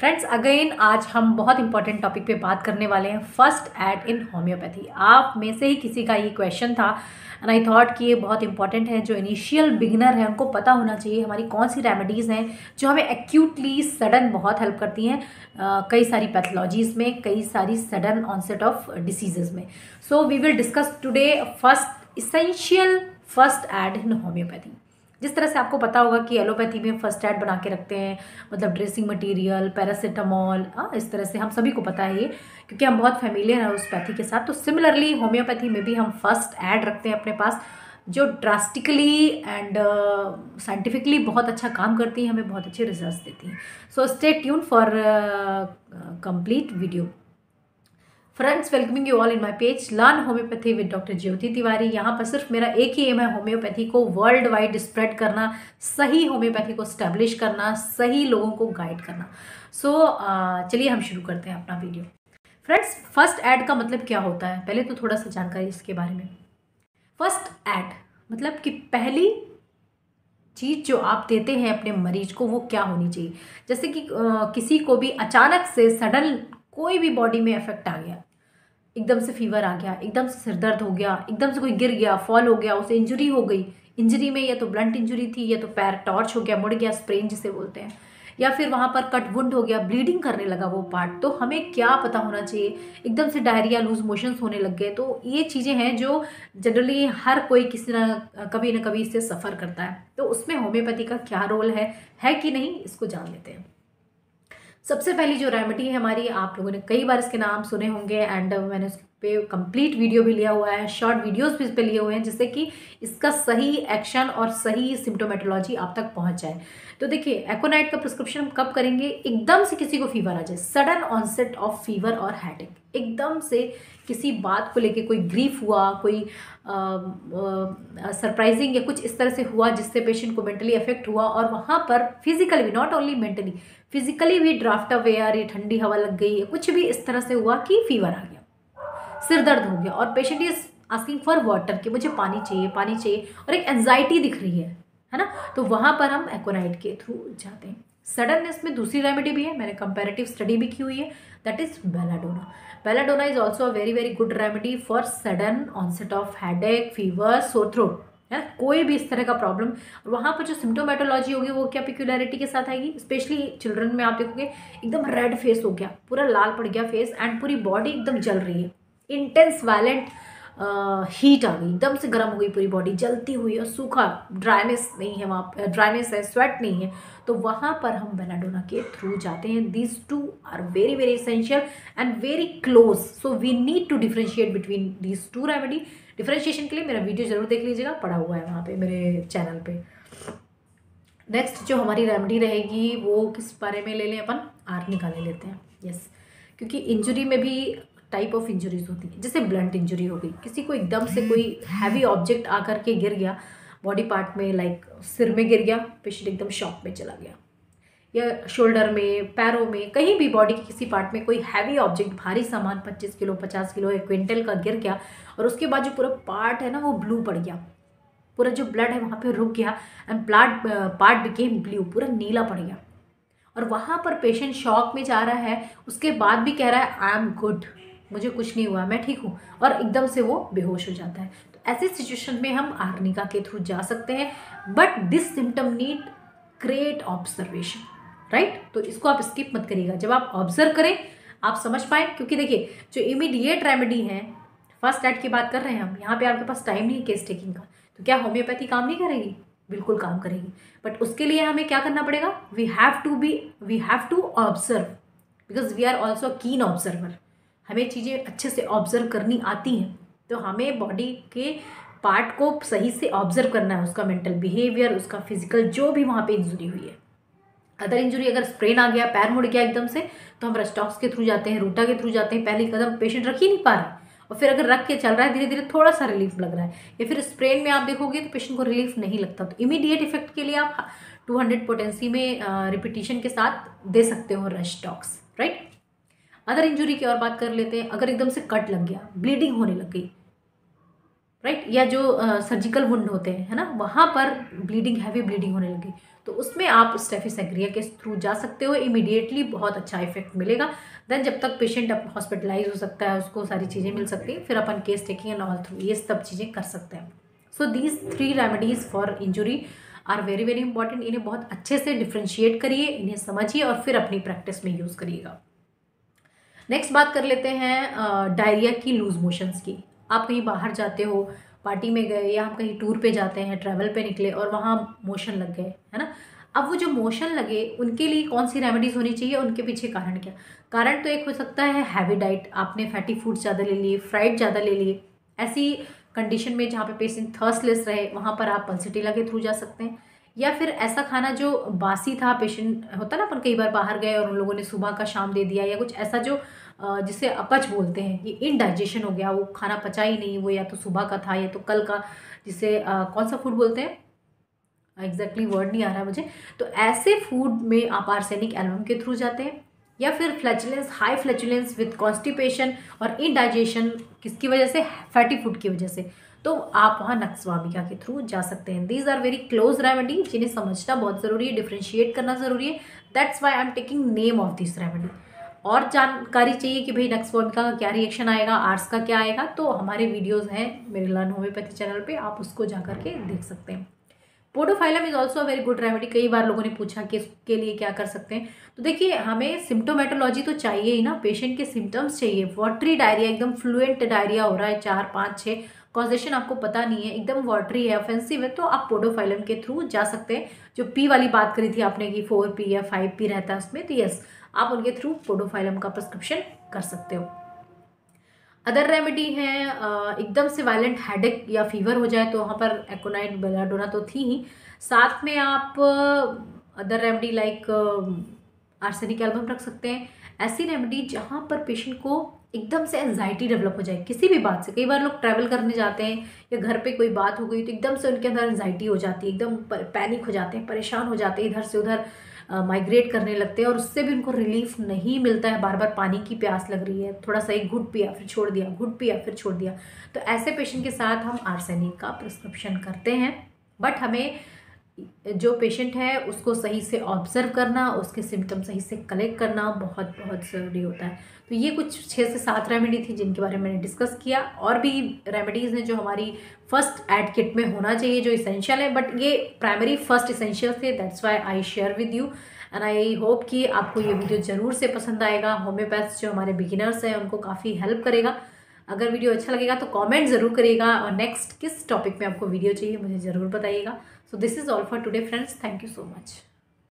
Friends again आज हम बहुत इंपॉर्टेंट टॉपिक पे बात करने वाले हैं फ़र्स्ट एड इन होम्योपैथी आप में से ही किसी का ये क्वेश्चन था एंड आई थॉट कि ये बहुत इंपॉर्टेंट है, जो इनिशियल बिगिनर है, उनको पता होना चाहिए हमारी कौन सी रेमेडीज़ हैं जो हमें एक्यूटली सडन बहुत हेल्प करती हैं कई सारी पैथोलॉजीज़ में, कई सारी सडन ऑनसेट ऑफ़ डिसीजेज में. So we will discuss today first essential first aid in homeopathy जिस तरह से आपको पता होगा कि एलोपैथी में फ़र्स्ट एड बना के रखते हैं मतलब ड्रेसिंग मटेरियल, पैरासीटामॉल इस तरह से हम सभी को पता है ये, क्योंकि हम बहुत फेमिलियर हैं उस पैथी के साथ। तो सिमिलरली होम्योपैथी में भी हम फ़र्स्ट एड रखते हैं अपने पास, जो ड्रास्टिकली एंड साइंटिफिकली बहुत अच्छा काम करती है, हमें बहुत अच्छे रिज़ल्ट देती हैं। So stay tune for complete video friends welcoming you all in my page learn homeopathy with doctor Jyoti Tiwari यहाँ पर सिर्फ़ मेरा एक ही एम है होम्योपैथी को वर्ल्ड वाइड स्प्रेड करना सही होम्योपैथी को स्टैब्लिश करना सही लोगों को गाइड करना। सो so, चलिए हम शुरू करते हैं अपना वीडियो फ्रेंड्स फ़र्स्ट एड का मतलब क्या होता है? पहले तो थोड़ा सा जानकारी इसके बारे में। फ़र्स्ट एड मतलब कि पहली चीज़ जो आप देते हैं अपने मरीज़ को वो क्या होनी चाहिए? जैसे कि आ, किसी को भी अचानक से सडन कोई भी बॉडी में इफ़ेक्ट आ गया एकदम से फीवर आ गया, एकदम से सिर दर्द हो गया, एकदम से कोई गिर गया फॉल हो गया, उसे इंजरी हो गई। इंजरी में या तो ब्लंट इंजरी थी, या तो पैर टॉर्च हो गया, मुड़ गया स्प्रेन जिसे बोलते हैं। या फिर वहाँ पर कट वुंड हो गया ब्लीडिंग करने लगा वो पार्ट तो हमें क्या पता होना चाहिए? एकदम से डायरिया लूज मोशंस होने लग गए। तो ये चीज़ें हैं जो जनरली हर कोई किसी ना, कभी ना कभी इससे सफ़र करता है। तो उसमें होम्योपैथी का क्या रोल है? है कि नहीं? इसको जान लेते हैं। सबसे पहली जो रेमेडी है हमारी, आप लोगों ने कई बार इसके नाम सुने होंगे एंड मैंने उस पे कंप्लीट वीडियो भी लिया हुआ है शॉर्ट वीडियोस भी इस पर लिए हुए हैं, जिससे कि इसका सही एक्शन और सही सिम्टोमेटोलॉजी आप तक पहुँच जाए। तो देखिए एकोनाइट का प्रिस्क्रिप्शन हम कब करेंगे? एकदम से किसी को फीवर आ जाए। सडन ऑनसेट ऑफ़ फीवर और हैडिक एकदम से किसी बात को लेके कोई ग्रीफ हुआ, कोई सरप्राइजिंग या कुछ इस तरह से हुआ, जिससे पेशेंट को मेंटली अफेक्ट हुआ, और वहाँ पर फिजिकली भी नॉट ओनली मेंटली फिजिकली भी ड्राफ्ट अवे या ठंडी हवा लग गई कुछ भी इस तरह से हुआ कि फीवर आ गया। सिर दर्द हो गया और patient is asking for water कि मुझे पानी चाहिए पानी चाहिए और एक एनजाइटी दिख रही है है ना? तो वहाँ पर हम एकोनाइट के थ्रू जाते हैं। सडननेस में दूसरी रेमेडी भी है, मैंने कंपेरेटिव स्टडी भी की हुई है that is belladonna belladonna is also a very very good remedy for sudden onset of headache fever sore throat है ना? कोई भी इस तरह का प्रॉब्लम वहाँ पर जो सिम्टोमेटोलॉजी होगी, वो क्या पिक्यूलरिटी के साथ आएगी? स्पेशली चिल्ड्रन में आप देखोगे, एकदम रेड फेस हो गया, पूरा लाल पड़ गया फेस एंड पूरी बॉडी एकदम जल रही है। इंटेंस वायलेंट हीट आ गई। एकदम से गर्म हो गई पूरी बॉडी जलती हुई और सूखा। ड्राइनेस नहीं है वहाँ पर ड्राइनेस है स्वेट नहीं है। तो वहाँ पर हम बेनाडोना के थ्रू जाते हैं। This two are very very essential and very close so we need to differentiate between this two remedy differentiation के लिए मेरा वीडियो ज़रूर देख लीजिएगा। पड़ा हुआ है वहाँ पर मेरे चैनल पर नेक्स्ट जो हमारी रेमेडी रहेगी, वो किस बारे में ले लें अपन? आर्निका ले लेते हैं। Yes yes. क्योंकि इंजरी में भी टाइप ऑफ़ इंजरीज होती है। जैसे ब्लंट इंजरी हो गई, किसी को एकदम से कोई हैवी ऑब्जेक्ट आकर के गिर गया बॉडी पार्ट में लाइक सिर में गिर गया पेशेंट एकदम शॉक में चला गया। या शोल्डर में, पैरों में, कहीं भी बॉडी के किसी पार्ट में कोई हैवी ऑब्जेक्ट भारी सामान 25 किलो 50 किलो, एक क्विंटल का गिर गया, और उसके बाद जो पूरा पार्ट है ना, वो ब्लू पड़ गया। पूरा जो ब्लड है, वहाँ पे रुक गया and plot part became blue पूरा नीला पड़ गया। और वहाँ पर पेशेंट शॉक में जा रहा है, उसके बाद भी कह रहा है आई एम गुड मुझे कुछ नहीं हुआ, मैं ठीक हूँ। और एकदम से वो बेहोश हो जाता है। तो ऐसे सिचुएशन में हम आर्निका के थ्रू जा सकते हैं but this symptom need great observation right तो इसको आप स्किप मत करिएगा। जब आप ऑब्ज़र्व करें, आप समझ पाए, क्योंकि देखिए, जो इमीडिएट रेमेडी है फ़र्स्ट एड की बात कर रहे हैं हम, यहाँ पे आपके पास टाइम नहीं है केस टेकिंग का। तो क्या होम्योपैथी काम नहीं करेगी? बिल्कुल काम करेगी। बट उसके लिए हमें क्या करना पड़ेगा? We have to be we have to observe because we are also keen observer हमें चीज़ें अच्छे से ऑब्ज़र्व करनी आती हैं तो हमें बॉडी के पार्ट को सही से ऑब्ज़र्व करना है, उसका मेंटल बिहेवियर उसका फ़िज़िकल जो भी वहाँ पे इंजुरी हुई है। अदर इंजुरी अगर स्प्रेन आ गया, पैर मुड़ गया एकदम से तो हम रस्टॉक्स के थ्रू जाते हैं रूटा के थ्रू जाते हैं, पहले कदम पेशेंट रख ही नहीं पा रहा और फिर अगर रख के चल रहा है धीरे धीरे थोड़ा सा रिलीफ लग रहा है, या फिर स्प्रेन में आप देखोगे तो पेशेंट को रिलीफ नहीं लगता तो इमीडिएट इफ़ेक्ट के लिए आप टू हंड्रेड पोटेंसी में रिपीटिशन के साथ दे सकते हो रस्टॉक्स राइट अदर इंजुरी की और बात कर लेते हैं, अगर एकदम से कट लग गया ब्लीडिंग होने लग गई राइट या जो सर्जिकल वुंड होते हैं, है ना? वहाँ पर ब्लीडिंग हैवी ब्लीडिंग होने लगी। तो उसमें आप स्टेफिसग्रिया के थ्रू जा सकते हो। इमीडिएटली बहुत अच्छा इफ़ेक्ट मिलेगा। देन जब तक पेशेंट अब हॉस्पिटलाइज हो सकता है, उसको सारी चीज़ें मिल सकती हैं, फिर अपन case taking and all through ये सब चीज़ें कर सकते हैं। So these three remedies for injury are very very important इन्हें बहुत अच्छे से डिफ्रेंशिएट करिए, इन्हें समझिए और फिर अपनी प्रैक्टिस में यूज़ करिएगा। नेक्स्ट बात कर लेते हैं डायरिया की लूज मोशंस की। आप कहीं बाहर जाते हो पार्टी में गए या हम कहीं टूर पे जाते हैं ट्रैवल पे निकले और वहाँ मोशन लग गए, है ना? अब वो जो मोशन लगे, उनके लिए कौन सी रेमेडीज़ होनी चाहिए, उनके पीछे कारण क्या? कारण तो एक हो सकता है हैवी डाइट आपने फैटी फूड्स ज़्यादा ले लिए फ्राइड ज़्यादा ले लिए। ऐसी कंडीशन में जहाँ पे पेशेंट थर्सलेस रहे, वहाँ पर आप पल्सिटिला के थ्रू जा सकते हैं। या फिर ऐसा खाना जो बासी था पेशेंट होता ना अपन कई बार बाहर गए और उन लोगों ने सुबह का शाम दे दिया या कुछ ऐसा जो जिसे अपच बोलते हैं कि इनडाइजेशन हो गया, वो खाना पचा ही नहीं, वो या तो सुबह का था या तो कल का, जिसे कौन सा फ़ूड बोलते हैं? एग्जैक्टली वर्ड नहीं आ रहा मुझे। तो ऐसे फ़ूड में आप आर्सेनिक एल्बम के थ्रू जाते हैं या फिर flatulence high flatulence with constipation और इनडाइजेशन किसकी वजह से? फैटी फ़ूड की वजह से। तो आप वहाँ नक्सवामिका के थ्रू जा सकते हैं। These are very close remedy जिन्हें समझना बहुत ज़रूरी है डिफ्रेंशिएट करना ज़रूरी है। That's why I am taking name of this remedy और जानकारी चाहिए कि भाई नक्सवामिका का क्या रिएक्शन आएगा आर्ट्स का क्या आएगा तो हमारे वीडियोज़ हैं मेरे लर्न होम्योपैथी चैनल पर आप उसको जा करके देख सकते हैं। Podophyllum is also very good remedy कई बार लोगों ने पूछा कि इसके लिए क्या कर सकते हैं। तो देखिए, हमें सिम्टोमेटोलॉजी तो चाहिए ही ना। पेशेंट के सिम्टम्स चाहिए। वॉटरी डायरिया एकदम फ्लुएंट डायरिया हो रहा है, चार, पाँच छः कॉजेशन आपको पता नहीं है, एकदम वाटरी है ऑफेंसिव है तो आप पोडोफाइलम के थ्रू जा सकते हैं। जो पी वाली बात करी थी आपने कि फोर पी या फाइव पी रहता है उसमें तो यस आप उनके थ्रू पोडोफाइलम का प्रिस्क्रिप्शन कर सकते हो। अदर रेमेडी है एकदम से वायलेंट हेडेक या फीवर हो जाए तो वहाँ पर एकोनाइट बेलाडोना तो थी ही। साथ में आप other remedy like arsenic album रख सकते हैं। ऐसी रेमेडी जहाँ पर पेशेंट को एकदम से एनजाइटी डेवलप हो जाए, किसी भी बात से। कई बार लोग ट्रैवल करने जाते हैं या घर पे कोई बात हो गई तो एकदम से उनके अंदर एनजाइटी हो जाती है, एकदम पैनिक हो जाते हैं, परेशान हो जाते हैं, इधर से उधर माइग्रेट करने लगते हैं और उससे भी उनको रिलीफ नहीं मिलता है। बार बार पानी की प्यास लग रही है, थोड़ा सा एक घुट पिया, फिर छोड़ दिया, घुट पिया, फिर छोड़ दिया। तो ऐसे पेशेंट के साथ हम आर्सेनिक का प्रिस्क्रिप्शन करते हैं बट हमें जो पेशेंट है, उसको सही से ऑब्ज़र्व करना, उसके सिम्टम सही से कलेक्ट करना बहुत बहुत ज़रूरी होता है। तो ये कुछ छः से सात रेमेडी थी जिनके बारे में मैंने डिस्कस किया। और भी रेमेडीज़ हैं जो हमारी फ़र्स्ट एड किट में होना चाहिए, जो इसेंशियल है बट ये प्राइमरी फ़र्स्ट इसेंशियल थे that's why I share with you and I hope कि आपको ये वीडियो ज़रूर से पसंद आएगा। होम्योपैथ्स जो हमारे बिगिनर्स हैं, उनको काफ़ी हेल्प करेगा। अगर वीडियो अच्छा लगेगा तो कमेंट ज़रूर करिएगा। और नेक्स्ट किस टॉपिक में आपको वीडियो चाहिए, मुझे ज़रूर बताइएगा। So this is all for today friends. Thank you so much.